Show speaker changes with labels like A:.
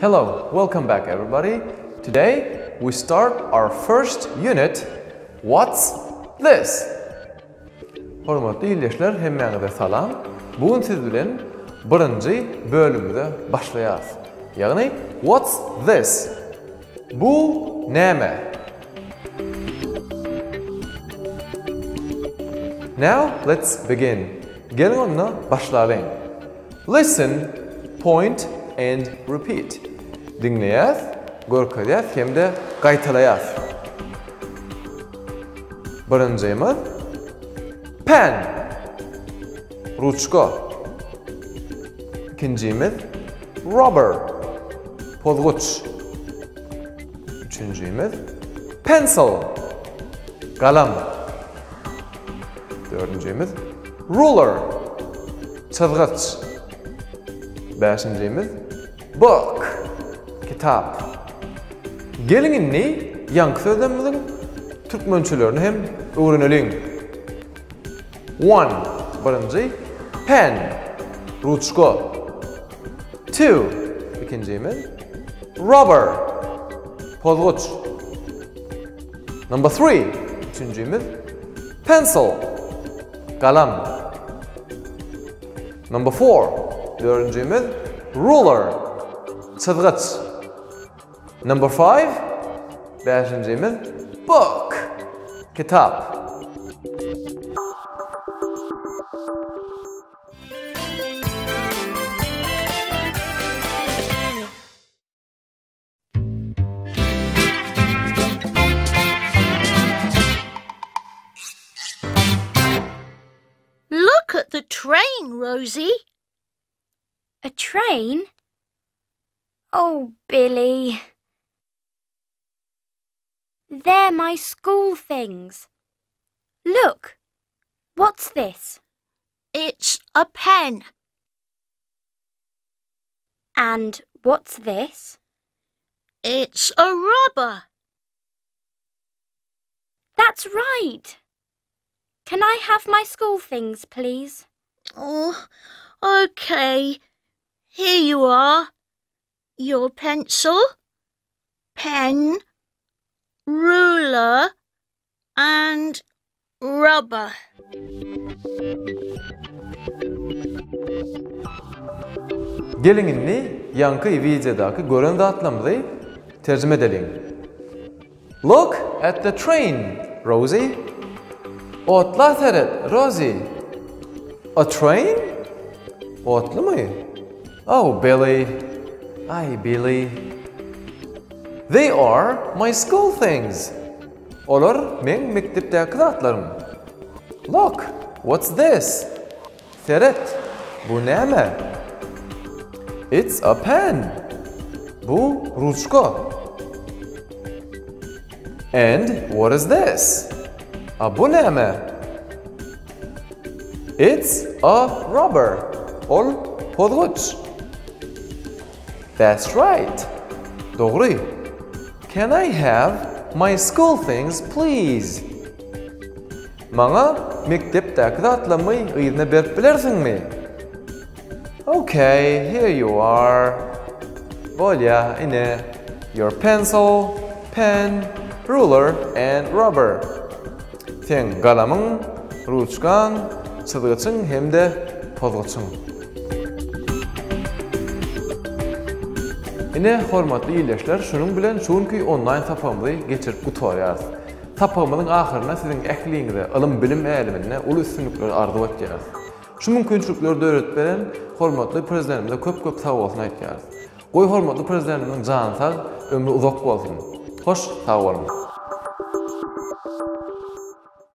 A: Hello, welcome back everybody. Today we start our first unit. What's this? Hormatly ýyldaşlar, hemmäňize salam. Bugun siz birinji bölümde başlaýas. Ýagny what's this? Bu näme? Now let's begin. Gelin onunla başlayalım. Listen, point and repeat. Dinleyez, görkadez hem de kaytalayez. Birinchimiz pen, ruchka. İkincimiz rubber, pozguç. Üçüncümüz pencil, kalem. Dördüncümüz ruler, çizgiç. Bäşinjimiz book, kitap. Gelin inni Yankı sözlerimizin Türkmençelerini hem öğrenelim. One, birinci, pen, ruçko. Two, ikincimiz, rubber, pozguç. Number three, üçüncümiz, pencil, kalam. Number four, Dördüncümiz ruler. Çizgiç. Number five. Beşincimiz book. Kitap.
B: Look at the train, Rosie.
C: A train? Oh, Billy. They're my school things. Look. What's this?
B: It's a pen.
C: And what's this?
B: It's a rubber.
C: That's right. Can I have my school things, please?
B: Oh, okay. Here you are. Your pencil, pen, ruler, and rubber.
A: Gelin inni yankı videodaki gören dağıtlamızı tercüme edelim. Look at the train, Rosie. Otla seret, Rosie. A train? Otlu mu? Oh, Billy. Hi, Billy. They are my school things. Olar men mektepdäki zatlarym. Look, what's this? Seret, bu näme? It's a pen. Bu ruchka. And what is this? A bu näme? It's a rubber. Ol pozguç. That's right. Doğru. Can I have my school things, please? Maňa mektepdäki zatlarmy ýygyna berip bilersiňmi? Okay, here you are. Bolya, ine. Your pencil, pen, ruler, and rubber. Sen galamyň, ruchkan, çizgiçiň hemde pozguçyň. Ine hormatly ýyldaşlar, şunun bilen şuňky online tapamyzy geçirip gutbarýarys. Tapamyzyň ahyryna siziň ähliňize, ylym bilim älimine uly üstünlikler arzuw etýärsiz. Şu mümkinçilikler döwlet beren hormatly prezidentimize köp-köp sag bolsun aýtýarys. Goý hormatly prezidentimiň jany sag, ömri uzak bolsun. Hoş, sag bolun.